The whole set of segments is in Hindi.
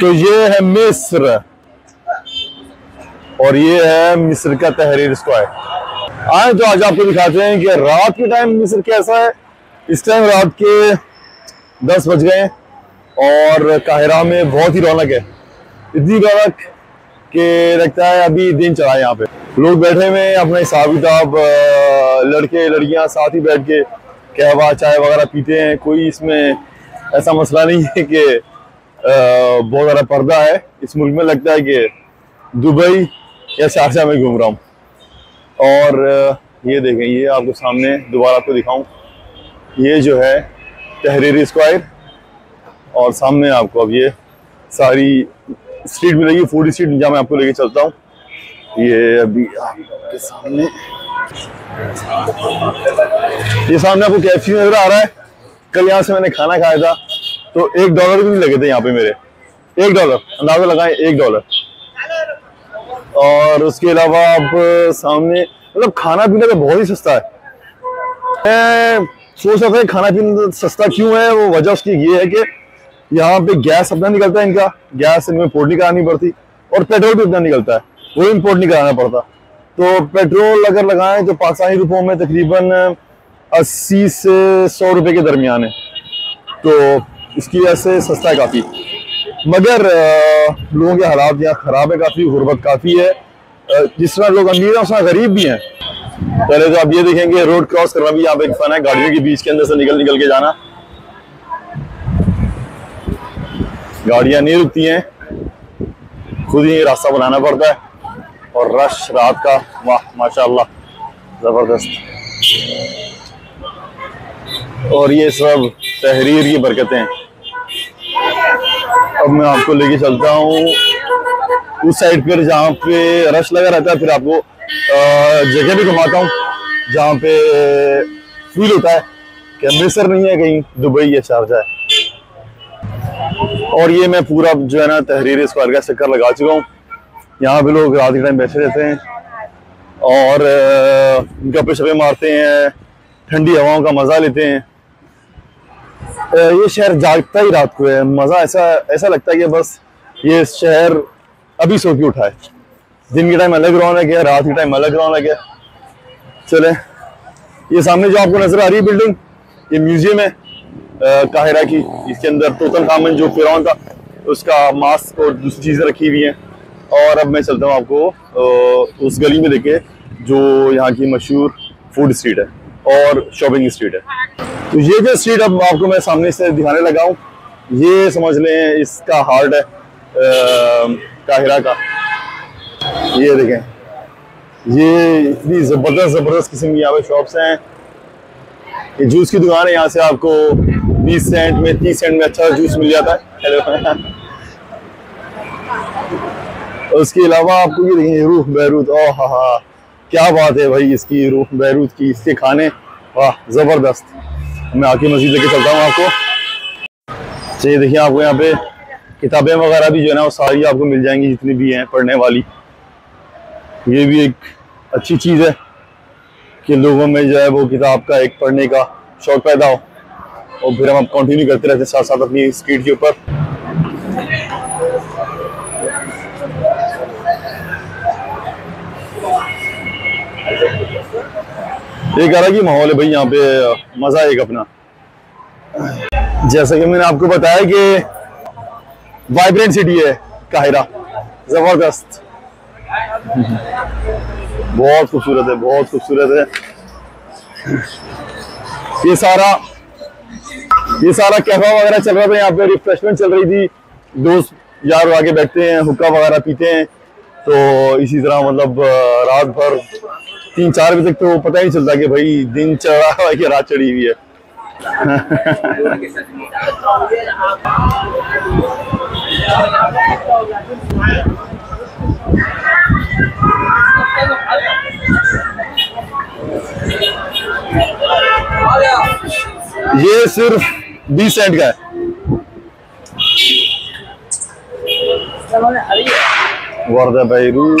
तो ये है मिस्र। और ये है मिस्र का तहरीर स्क्वायर आए तो आज आपको दिखाते हैं कि रात के टाइम मिस्र कैसा है। इस टाइम रात के दस बज गए और काहिरा में बहुत ही रौनक है। इतनी रौनक कि लगता है अभी दिन चला यहाँ पे। लोग बैठे हुए हैं, अपना हिसाब किताब लड़के, लड़कियाँ साथ ही बैठ के कहवा चाय वगैरह पीते हैं। कोई इसमें ऐसा मसला नहीं है कि बहुत ज़्यादा पर्दा है। इस मुल्क में लगता है कि दुबई या शारजा में घूम रहा हूँ। और ये देखें, ये आपको सामने दोबारा आपको दिखाऊँ। ये जो है तहरीरी स्क्वायर। और सामने आपको अब ये सारी स्ट्रीट मिलेगी, फ़ूड स्ट्रीट, जहाँ मैं आपको लेके चलता हूँ। ये अभी आपके सामने। ये सामने आपको कैफी नज़र आ रहा है। कल यहाँ से मैंने खाना खाया था। तो एक डॉलर भी नहीं लगे थे यहाँ पे मेरे। एक डॉलर अंदाज़ा लगाए, एक डॉलर और उसके अलावा आप सामने मतलब खाना पीना तो बहुत ही सस्ता है। मैं सोच रहा था खाना पीना सस्ता क्यों है, वो वजह उसकी ये है कि यहाँ पे गैस अपना निकलता है इनका। गैस इनमें इम्पोर्ट नहीं करानी पड़ती और पेट्रोल भी अपना निकलता है वो इम्पोर्ट नहीं कराना पड़ता। तो पेट्रोल अगर लगाएँ तो पाकिस्तानी रुपयों में तकरीबन अस्सी से सौ रुपए के दरमियान है। तो इसकी वजह से सस्ता है काफ़ी। मगर लोगों के हालात यहाँ ख़राब है काफ़ी, गुर्बत काफ़ी है। जिस तरह लोग अमीर हैं, उस गरीब भी हैं। पहले तो आप ये देखेंगे, रोड क्रॉस करना भी यहाँ पे एक फन है, गाड़ियों के बीच के अंदर से निकल निकल के जाना। गाड़ियाँ नहीं रुकती हैं। खुद ही रास्ता बनाना पड़ता है। और रश रात का, वाह, माशाल्लाह, ज़बरदस्त। और ये सब तहरीर की बरकतें अब मैं आपको लेके चलता हूँ। उस साइड पर जहाँ पे रश लगा रहता है, फिर आपको जगह भी घुमाता हूँ, जहाँ पे फील होता है कि अमृतसर नहीं है कहीं, दुबई या शारजा है। और ये मैं पूरा जो है ना, तहरीर स्क्वायर का चक्कर लगा चुका हूँ। यहाँ पे लोग रात के टाइम बैठे रहते हैं और गप्पे शपे मारते हैं, ठंडी हवाओं का मज़ा लेते हैं। ये शहर जागता ही रात को है। मज़ा ऐसा ऐसा लगता है कि बस ये शहर अभी सो के उठा है दिन के टाइम अलग रौनक है, रात के टाइम अलग रौनक है। चले, ये सामने जो आपको नज़र आ रही है बिल्डिंग ये म्यूज़ियम है काहिरा की। इसके अंदर तोतन खामन जो फिरौन था उसका मास्क और दूसरी चीज़ें रखी हुई हैं। और अब मैं चलता हूँ आपको उस गली में देखे, जो यहाँ की मशहूर फ़ूड स्ट्रीट है और शॉपिंग स्ट्रीट है। तो ये जो स्ट्रीट अब आपको मैं सामने से दिखाने लगा हूँ, ये समझ लें इसका हार्ट है काहिरा का। ये देखें, ये इतनी ज़बरदस्त ज़बरदस्त किस्म की यहाँ पे शॉप्स हैं। ये जूस की दुकान है, यहाँ से आपको 20 सेंट में 30 सेंट में अच्छा जूस मिल जाता है। हेलो। उसके अलावा आपको ये देखें रूह बैरूत हा हा, क्या बात है भाई इसकी रूह बैरूत की, इसके खाने, वाह, ज़बरदस्त। मैं आके मस्जिद लेके चलता हूँ आपको। चलिए देखिए, आपको यहाँ पे किताबें वगैरह भी जो है ना, वो सारी आपको मिल जाएँगी जितनी भी हैं पढ़ने वाली। ये भी एक अच्छी चीज़ है कि लोगों में जो है वो किताब का एक पढ़ने का शौक पैदा हो। और फिर हम कंटिन्यू करते रहते साथ साथ अपनी स्पीड के ऊपर। एक अलग ही माहौल है भाई, यहाँ पे मज़ा एक अपना। जैसा कि मैंने आपको बताया कि वाइब्रेंट सिटी है काहिरा ज़बरदस्त। बहुत खूबसूरत है, बहुत खूबसूरत है। ये सारा ये सारा कैफा वगैरह चल रहा था, यहाँ पे रिफ्रेशमेंट चल रही थी। दोस्त यार आगे बैठते हैं, हुक्का वगैरह पीते हैं। तो इसी तरह मतलब रात भर तीन चार बजे तक तो पता ही चलता कि भाई दिन चढ़ा हुआ है कि रात चढ़ी हुई है। ये सिर्फ़ बीस सेंट का है। Warda Beirut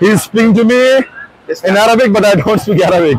He's speaking to me in Arabic, but I don't speak Arabic.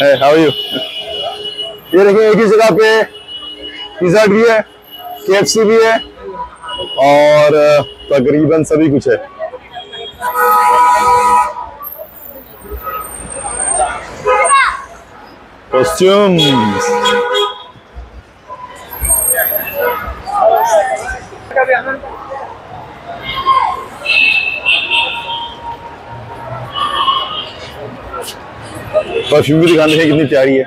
Hey, how are you? ये देखिए एक ही जगह पे पिज्जा भी है के भी है और तकरीबन सभी कुछ है। कॉस्ट्यूम्स परफ्यूम की देखिए कितनी प्यारी है।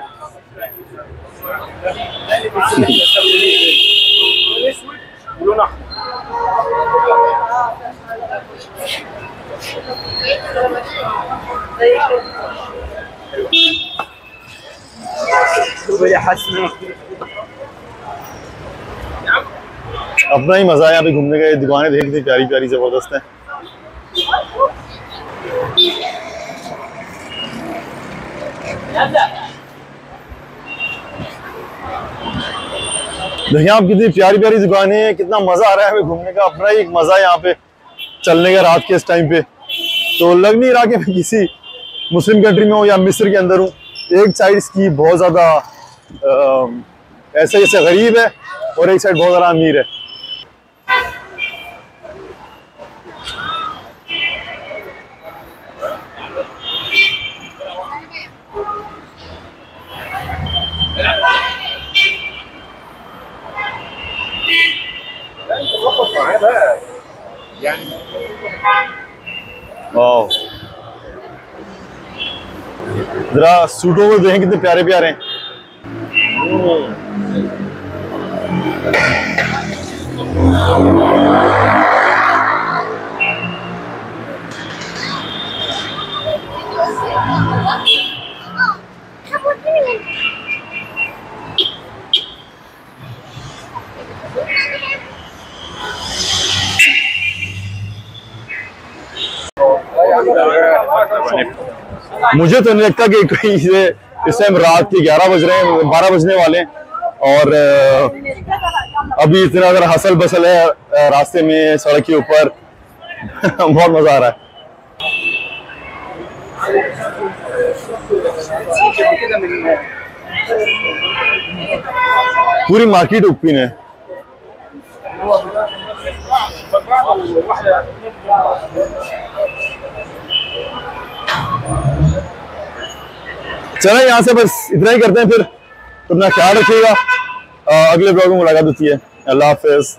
अपना ही मज़ा है, यहाँ पे घूमने का, ये दुकानें देखिए कितनी प्यारी प्यारी, ज़बरदस्त है। देखिए आप कितनी प्यारी प्यारी दुकानें हैं, कितना मज़ा आ रहा है हमें घूमने का, अपना ही एक मज़ा है यहाँ पे चलने का रात के इस टाइम पे। तो लग नहीं रहा कि मैं किसी मुस्लिम कंट्री में हूँ या मिस्र के अंदर हूँ। एक साइड इसकी बहुत ज़्यादा ऐसे ऐसे जैसे गरीब है और एक साइड बहुत ज़्यादा अमीर है। जरा सूटों को देखें कितने प्यारे प्यारे हैं। मुझे तो नहीं लगता कि कोई इस टाइम रात के 11 बज रहे हैं 12 बजने वाले और अभी इतना अगर हसल बसल है रास्ते में, सड़क के ऊपर, बहुत मज़ा आ रहा है। पूरी मार्केट ओपन है। चलो यहाँ से बस इतना ही करते हैं फिर। अपना ख्याल रखिएगा। अगले ब्लॉग में मुलाकात होती है। अल्लाह हाफिज।